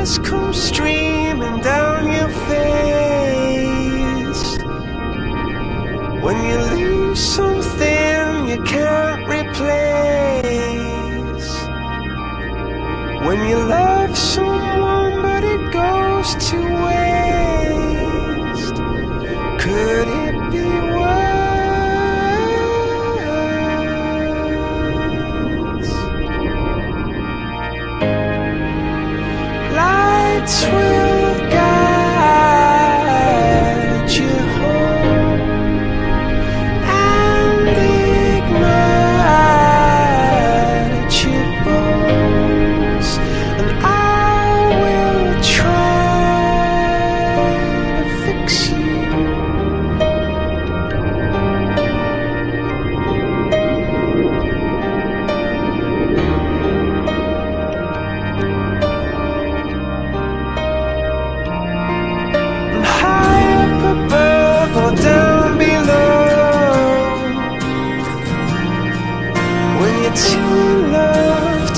tears come streaming down your face. When you lose something you can't replace. When you love someone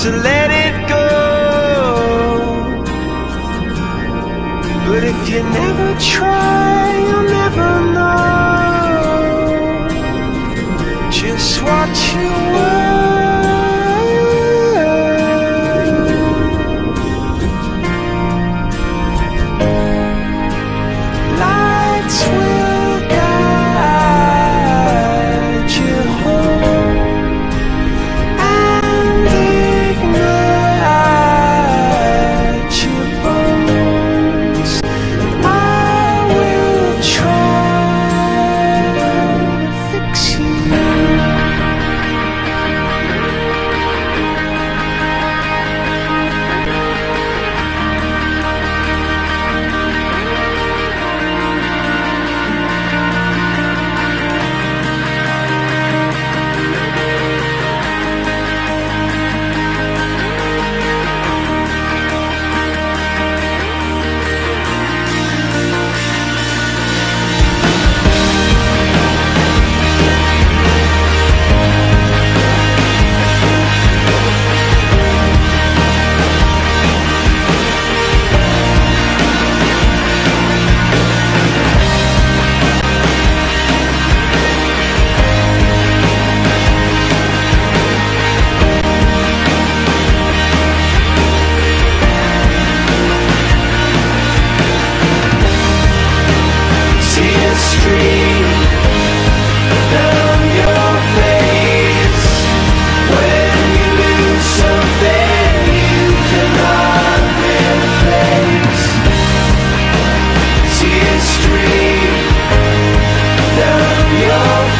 to let it go. But if you never try,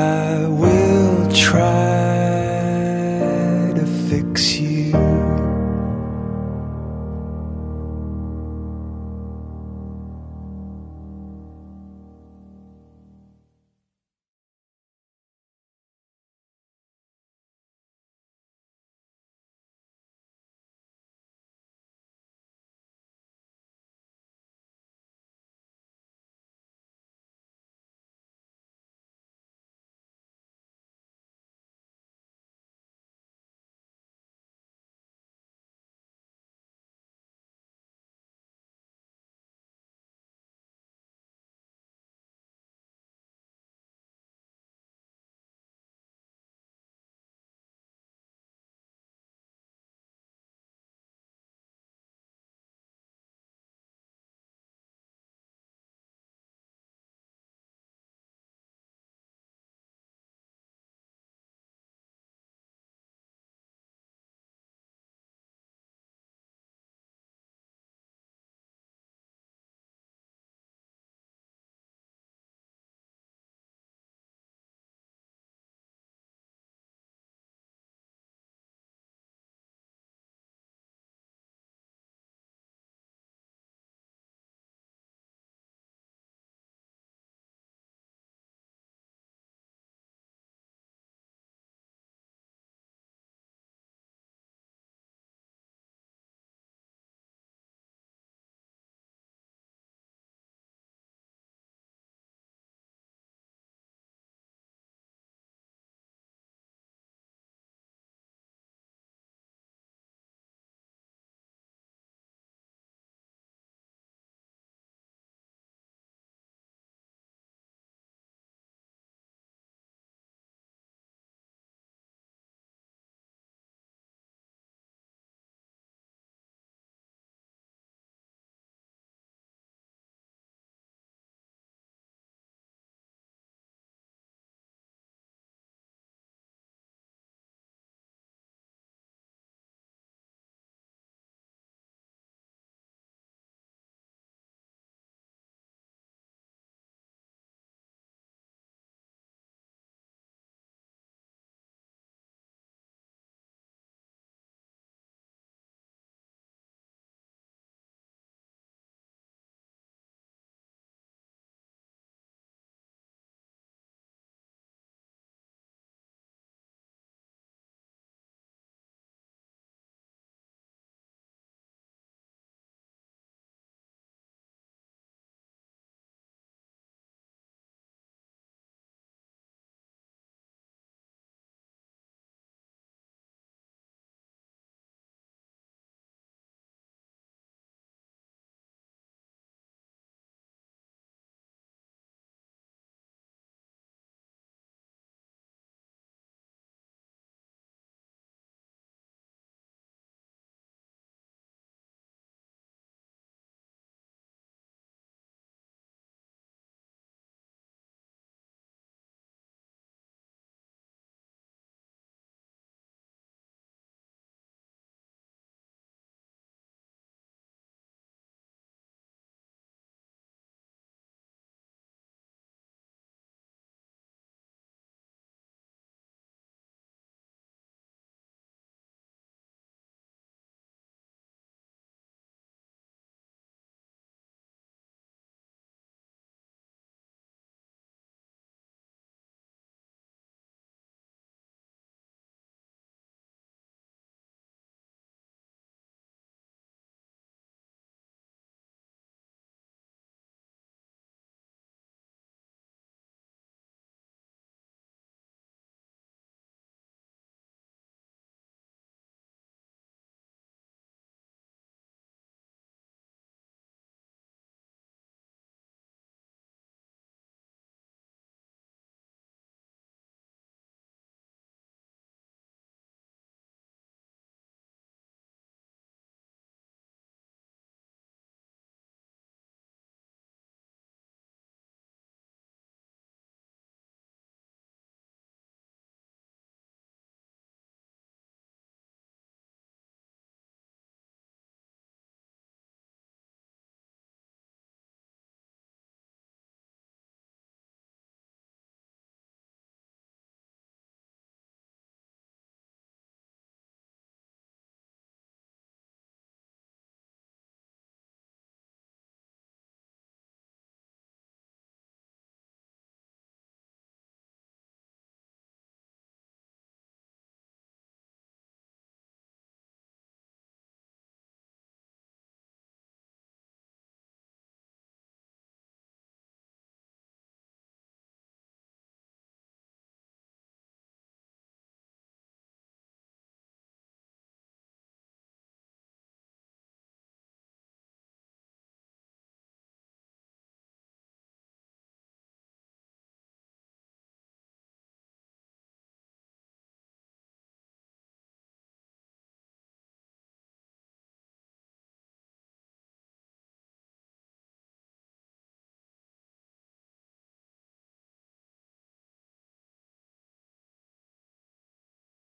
I will try to fix you.